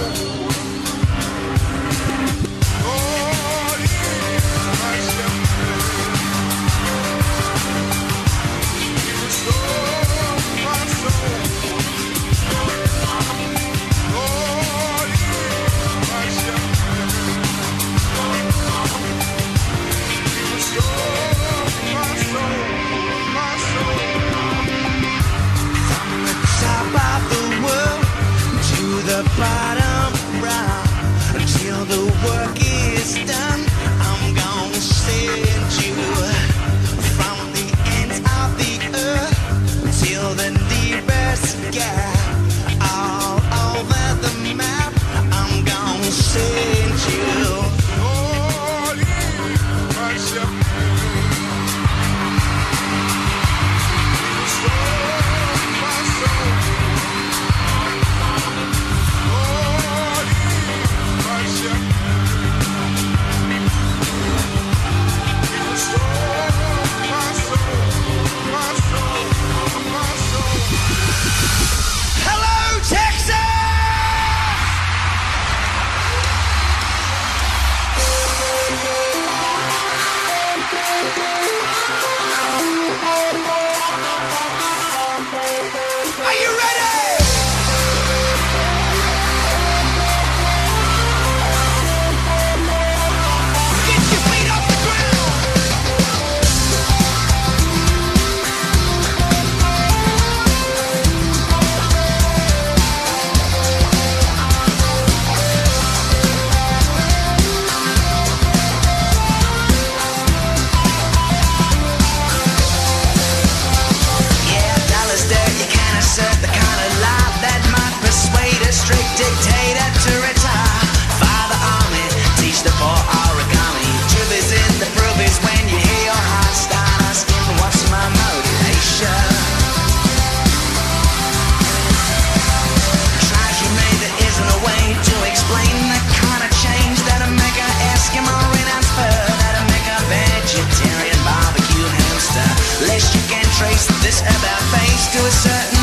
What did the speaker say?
Thank you. To a certain